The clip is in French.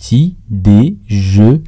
petit déjeuner